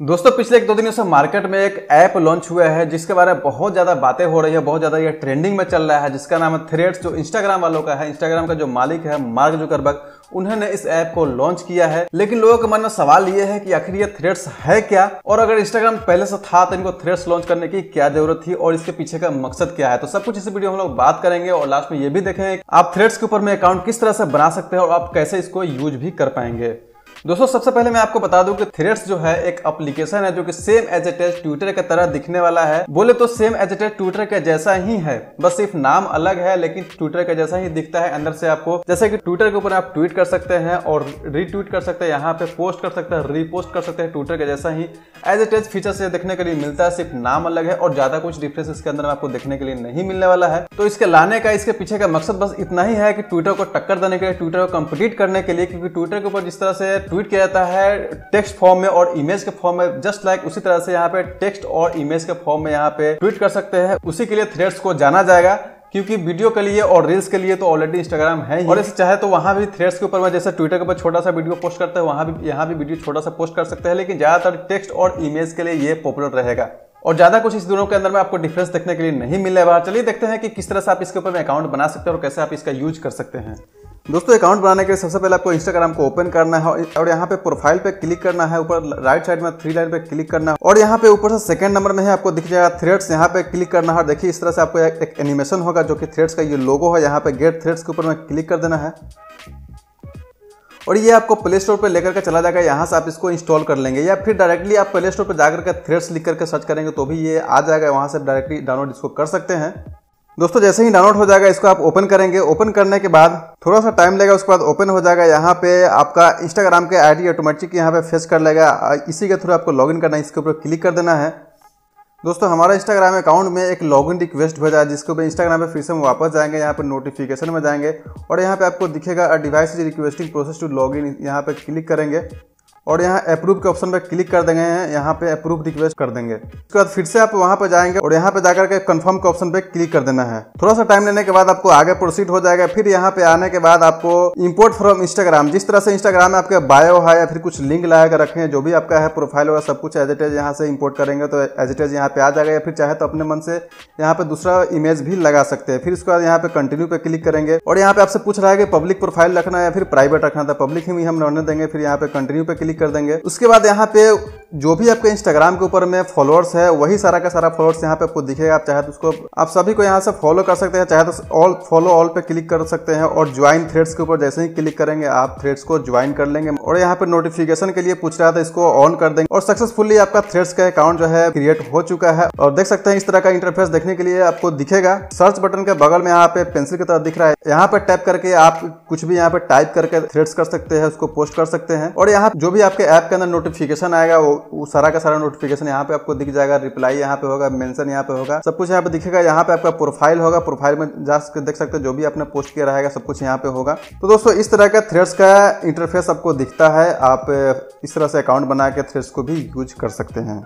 दोस्तों, पिछले एक दो दिनों से मार्केट में एक ऐप लॉन्च हुआ है, जिसके बारे में बहुत ज़्यादा बातें हो रही है, बहुत ज़्यादा ये ट्रेंडिंग में चल रहा है, जिसका नाम है थ्रेड्स जो इंस्टाग्राम वालों का है। इंस्टाग्राम का जो मालिक है, मार्क जुकरबर्ग, उन्होंने इस ऐप को लॉन्च किया है। लेकिन लोगों के मन में सवाल ये है कि आखिर ये थ्रेड्स है क्या? और अगर इंस्टाग्राम पहले से था तो इनको थ्रेड्स लॉन्च करने की क्या ज़रूरत थी और इसके पीछे का मकसद क्या है? तो सब कुछ इस वीडियो हम लोग बात करेंगे और लास्ट में ये भी देखेंगे आप थ्रेड्स के ऊपर में अकाउंट किस तरह से बना सकते हैं और आप कैसे इसको यूज़ भी कर पाएँगे। दोस्तों, सबसे पहले मैं आपको बता दूँ कि थ्रेड्स जो है एक एप्लीकेशन है जो कि same as at as Twitter की तरह दिखने वाला है। बोले तो same as at as Twitter के जैसा ही है। बस सिर्फ़ नाम अलग है, लेकिन ट्विटर के जैसा ही दिखता है अंदर से आपको। जैसे कि ट्विटर के ऊपर आप ट्वीट कर सकते हैं और रीट्वीट कर सकते हैं, यहाँ पे पोस्ट कर सकते हैं रीपोस्ट कर सकते हैं ट्विटर के जैसा ही। एज एट एज फीचर से देखने के लिए मिलता है, सिर्फ़ नाम अलग है और ज़्यादा कुछ डिफरेंस इसके अंदर आपको देखने के लिए नहीं मिलने वाला है। तो इसके लाने का, इसके पीछे का मकसद बस इतना ही है कि ट्विटर को टक्कर देने के लिए ट्विटर को कंप्लीट करने के लिए, क्योंकि ट्विटर के ऊपर जिस तरह से ट्वीट किया जाता है टेक्स्ट फॉर्म में और इमेज के फॉर्म में जस्ट लाइक उसी तरह से यहाँ पे टेक्स्ट और इमेज के फॉर्म में यहाँ पे ट्वीट कर सकते हैं। उसी के लिए थ्रेड्स को जाना जाएगा, क्योंकि वीडियो के लिए और रील्स के लिए तो ऑलरेडी इंस्टाग्राम है ही। और इसे चाहे तो वहाँ भी थ्रेड्स के ऊपर में, जैसे ट्विटर के ऊपर छोटा सा वीडियो पोस्ट करते हैं, वहाँ भी, यहाँ भी वीडियो छोटा सा पोस्ट कर सकते हैं, लेकिन ज़्यादातर टेक्स्ट और इमेज के लिए ये पॉपुलर रहेगा। और ज़्यादा कुछ इस दोनों के अंदर में आपको डिफरेंस देखने के लिए नहीं मिलने वाला। चलिए देखते हैं कि किस तरह से आप इसके ऊपर अकाउंट बना सकते हैं और कैसे आप इसका यूज़ कर सकते हैं। दोस्तों अकाउंट बनाने के लिए सबसे पहले आपको इंस्टाग्राम को ओपन करना है और यहाँ पे प्रोफ़ाइल पे क्लिक करना है। ऊपर राइट साइड में थ्री लाइन पे क्लिक करना है और यहाँ पे ऊपर से सेकंड नंबर में है आपको दिख जाएगा थ्रेड्स यहाँ पे क्लिक करना है देखिए इस तरह से आपको एक, एक एनिमेशन होगा जो कि थ्रेड्स का ये लोगो है। यहाँ पे गेट थ्रेड्स के ऊपर में क्लिक कर देना है और ये आपको प्ले स्टोर पर लेकर के चला जाएगा। यहाँ से आप इसको इंस्टॉल कर लेंगे या फिर डायरेक्टली आप प्ले स्टोर पर जाकर के थ्रेड्स लिख करके सर्च करेंगे तो भी ये आ जाएगा। वहाँ से डायरेक्टली डाउनलोड इसको कर सकते हैं। दोस्तों, जैसे ही डाउनलोड हो जाएगा, इसको आप ओपन करेंगे। ओपन करने के बाद थोड़ा सा टाइम लगेगा, उसके बाद ओपन हो जाएगा। यहाँ पे आपका इंस्टाग्राम के आईडी ऑटोमेटिक यहाँ पे फेस कर लेगा। इसी के थ्रू आपको लॉगिन करना है, इसके ऊपर क्लिक कर देना है। दोस्तों, हमारा इंस्टाग्राम अकाउंट में एक लॉगिन रिक्वेस्ट भेजा है, जिसके ऊपर इंस्टाग्राम पे फिर से हम वापस जाएँगे, यहाँ पर नोटिफिकेशन में जाएँगे। और यहाँ पे आपको दिखेगा device requesting process to login यहाँ पे क्लिक करेंगे। और यहाँ अप्रूव के ऑप्शन पे क्लिक कर देंगे, यहाँ पे अप्रूव रिक्वेस्ट कर देंगे। उसके बाद फिर से आप वहाँ पे जाएँगे और यहाँ पे जाकर के कंफर्म के ऑप्शन पे क्लिक कर देना है। थोड़ा सा टाइम लेने के बाद आपको आगे प्रोसीड हो जाएगा। फिर यहाँ पे आने के बाद आपको इम्पोर्ट फ्रॉम इंस्टाग्राम जिस तरह से इंस्टाग्राम में आपके बायो है या फिर कुछ लिंक लगा कर रखे हैं, जो भी आपका है प्रोफ़ाइल होगा, सब कुछ एज यहाँ से इम्पोर्ट करेंगे तो एज यहाँ पे आ जाएगा। या फिर चाहे तो अपने मन से यहाँ पे दूसरा इमेज भी लगा सकते हैं। फिर उसके बाद यहाँ पे कंटिन्यू पे क्लिक करेंगे। और यहाँ पे आपसे पूछ रहा है कि पब्लिक प्रोफ़ाइल रखना है या फिर प्राइवेट रखना था पब्लिक ही हम रहने देंगे। फिर यहाँ पे कंटिन्यू पे क्लिक कर देंगे। उसके बाद यहाँ पे जो भी आपके इंस्टाग्राम के ऊपर में फॉलोअर्स है, वही सारा का सारा फॉलोअर्स यहाँ पे आपको दिखेगा। आप चाहे तो उसको, आप सभी को यहाँ से फॉलो कर सकते हैं, चाहे तो ऑल फॉलो ऑल पे क्लिक कर सकते हैं और ज्वाइन थ्रेड्स के ऊपर जैसे ही क्लिक करेंगे, आप थ्रेड्स को ज्वाइन कर लेंगे। और यहाँ पे नोटिफिकेशन के लिए पूछ रहा था, इसको ऑन कर देंगे। और सक्सेसफुली आपका थ्रेड्स का अकाउंट जो है क्रिएट हो चुका है। और देख सकते हैं, इस तरह का इंटरफेस देखने के लिए आपको दिखेगा। सर्च बटन के बगल में यहाँ पे पेंसिल की तरह दिख रहा है। यहाँ पे टैप करके आप कुछ भी यहाँ पे टाइप करके थ्रेड्स कर सकते हैं, उसको पोस्ट कर सकते हैं। और यहाँ जो भी आपके ऐप के अंदर नोटिफिकेशन आएगा, वो सारा का सारा नोटिफिकेशन यहाँ पे आपको दिख जाएगा रिप्लाई यहाँ पे होगा मेंशन यहाँ पे होगा, सब कुछ यहाँ पे दिखेगा, यहाँ पे आपका प्रोफ़ाइल होगा प्रोफ़ाइल में जा देख सकते जो भी आपने पोस्ट किया रहेगा, सब कुछ यहाँ पे होगा। तो दोस्तों, इस तरह का थ्रेड्स का इंटरफेस आपको दिखता है, आप इस तरह से अकाउंट बना के थ्रेड्स को भी यूज़ कर सकते हैं।